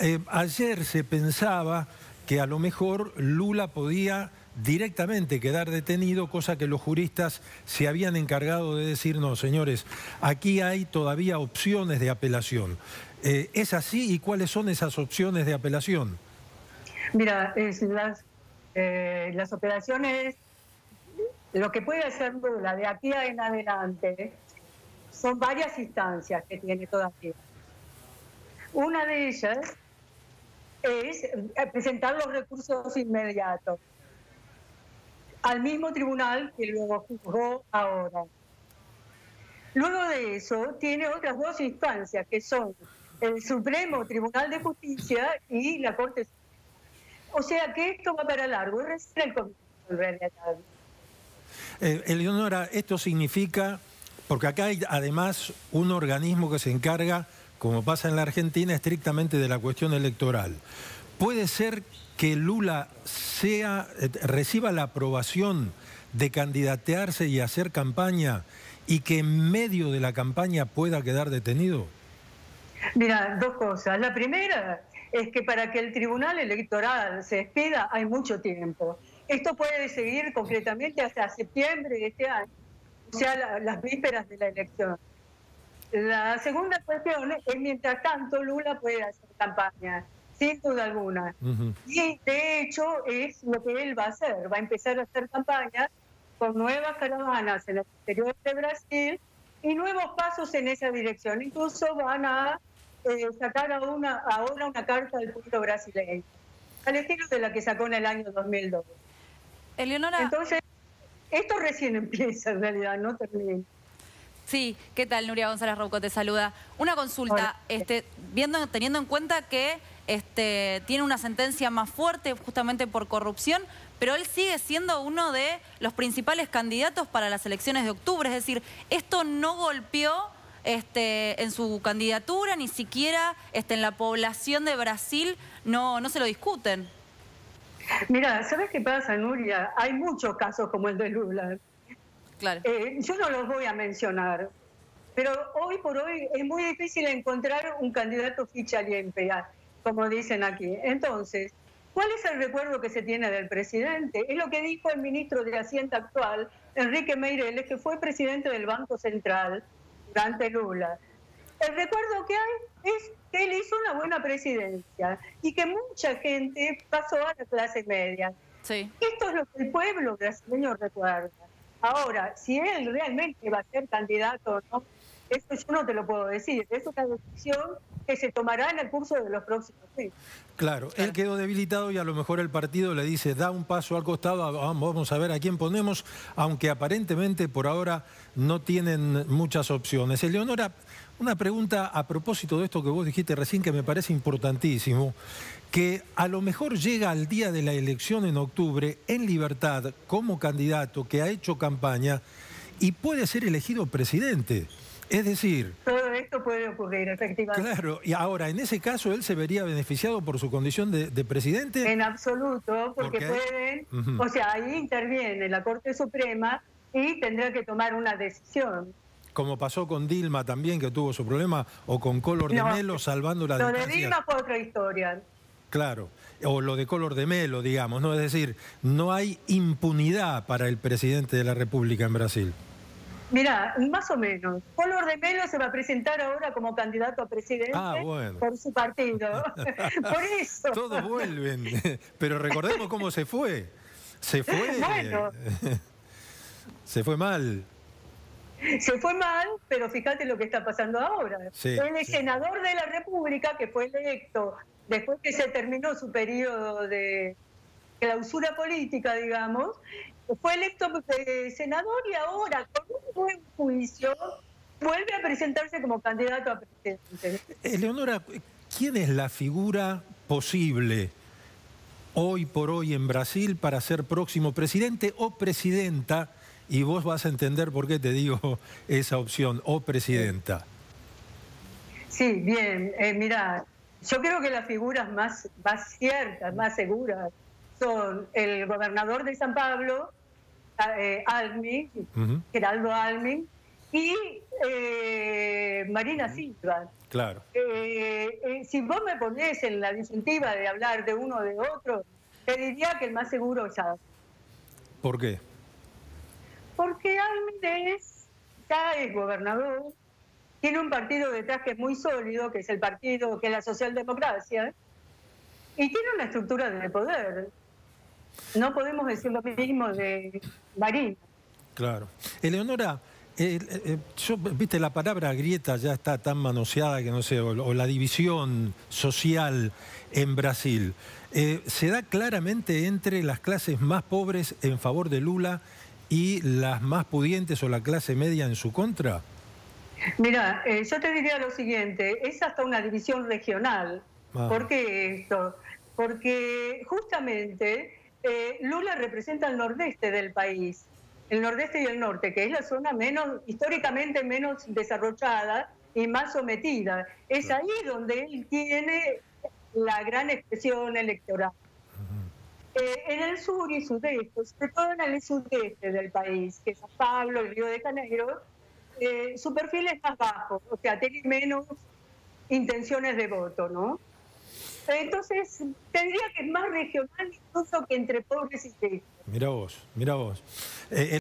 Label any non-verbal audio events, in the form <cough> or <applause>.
eh, ayer se pensaba que a lo mejor Lula podía directamente quedar detenido, cosa que los juristas se habían encargado de decir, no, señores, aquí hay todavía opciones de apelación. Eh, ¿Es así y cuáles son esas opciones de apelación? Mira, las, eh, las operaciones, lo que puede hacer Lula de aquí en adelante, son varias instancias que tiene todavía. Una de ellas es eh, presentar los recursos inmediatos al mismo tribunal que luego juzgó ahora. Luego de eso, tiene otras dos instancias, que son el Supremo Tribunal de Justicia y la Corte O sea que esto va para largo, es el eh, Eleonora, esto significa, porque acá hay además un organismo que se encarga como pasa en la Argentina, estrictamente de la cuestión electoral. ¿Puede ser que Lula sea, eh, reciba la aprobación de candidatearse y hacer campaña y que en medio de la campaña pueda quedar detenido? Mira, dos cosas. La primera es que para que el Tribunal Electoral se despida hay mucho tiempo. Esto puede seguir concretamente hasta septiembre de este año, o sea, las vísperas de la elección. La segunda cuestión es, mientras tanto, Lula puede hacer campaña, sin duda alguna. Y de hecho es lo que él va a hacer, va a empezar a hacer campaña con nuevas caravanas en el exterior de Brasil y nuevos pasos en esa dirección. Incluso van a eh, sacar a una, ahora una carta del pueblo brasileño, al estilo de la que sacó en el año 2002. Eleonora. Entonces, esto recién <laughs> empieza en realidad, no termina. Sí, ¿qué tal? Nuria González Rauco te saluda. Una consulta, este, viendo, teniendo en cuenta que este, tiene una sentencia más fuerte justamente por corrupción, pero él sigue siendo uno de los principales candidatos para las elecciones de octubre. Es decir, esto no golpeó este, en su candidatura, ni siquiera este, en la población de Brasil no, no se lo discuten. Mira, ¿sabes qué pasa, Nuria? Hay muchos casos como el de Lula. Eh, yo no los voy a mencionar, pero hoy por hoy es muy difícil encontrar un candidato ficha limpia, como dicen aquí. Entonces, ¿cuál es el recuerdo que se tiene del presidente? Es lo que dijo el ministro de Hacienda actual, Enrique Meireles, que fue presidente del Banco Central durante Lula. El recuerdo que hay es que él hizo una buena presidencia y que mucha gente pasó a la clase media. Sí. Esto es lo que el pueblo brasileño recuerda. Ahora, si él realmente va a ser candidato o no, eso yo no te lo puedo decir. Es una decisión que se tomará en el curso de los próximos días. Claro, él quedó debilitado y a lo mejor el partido le dice, da un paso al costado, vamos a ver a quién ponemos, aunque aparentemente por ahora no tienen muchas opciones. Eleonora, una pregunta a propósito de esto que vos dijiste recién que me parece importantísimo, que a lo mejor llega al día de la elección en octubre en libertad como candidato que ha hecho campaña y puede ser elegido presidente. Es decir... Todo esto puede ocurrir, efectivamente. Claro, y ahora, en ese caso, ¿él se vería beneficiado por su condición de, presidente? En absoluto, porque pueden, o sea, ahí interviene la Corte Suprema y tendrá que tomar una decisión como pasó con Dilma también, que tuvo su problema, o con Color de Melo salvando la Lo de Dilma fue otra historia. Claro, o lo de Color de Melo, digamos, ¿no? Es decir, no hay impunidad para el presidente de la República en Brasil. Mira, más o menos. Color de Melo se va a presentar ahora como candidato a presidente ah, por su partido. <laughs> por eso. Todos vuelven. Pero recordemos cómo se fue. Se fue. Bueno. <laughs> se fue mal. Se fue mal, pero fíjate lo que está pasando ahora. el senador de la República, que fue electo después que se terminó su periodo de clausura política, digamos, fue electo eh, senador y ahora, con buen juicio, vuelve a presentarse como candidato a presidente. Eleonora, ¿quién es la figura posible hoy por hoy en Brasil para ser próximo presidente o presidenta y vos vas a entender por qué te digo <laughs> esa opción, o presidenta. Sí, bien, eh, mira, yo creo que las figuras más, más ciertas, más seguras, son el gobernador de San Pablo, eh, Almin, Geraldo Almin, y eh, Marina Silva. Claro. Eh, eh, si vos me ponés en la disyuntiva de hablar de uno o de otro, te diría que el más seguro es Arce. ¿Por qué? Porque Álvarez ya es gobernador, tiene un partido detrás que es muy sólido, que es el partido, que es la socialdemocracia, y tiene una estructura de poder. No podemos decir lo mismo de Marina. Claro. Eleonora, eh, eh, yo, viste, la palabra grieta ya está tan manoseada que no sé, o, o la división social en Brasil. Eh, ¿Se da claramente entre las clases más pobres en favor de Lula y las más pudientes o la clase media en su contra? Mira, eh, yo te diría lo siguiente, es hasta una división regional. Ah. ¿Por qué esto? Porque justamente eh, Lula representa el nordeste del país, el nordeste y el norte, que es la zona menos, históricamente menos desarrollada y más sometida. Es ahí donde él tiene la gran expresión electoral. Eh, en el sur y sudeste, sobre todo en el sudeste del país, que es San Pablo, el Río de Janeiro, eh, su perfil es más bajo, o sea, tiene menos intenciones de voto, ¿no? Entonces, tendría que es más regional incluso que entre pobres y ricos. Mira vos, mira vos. Eh,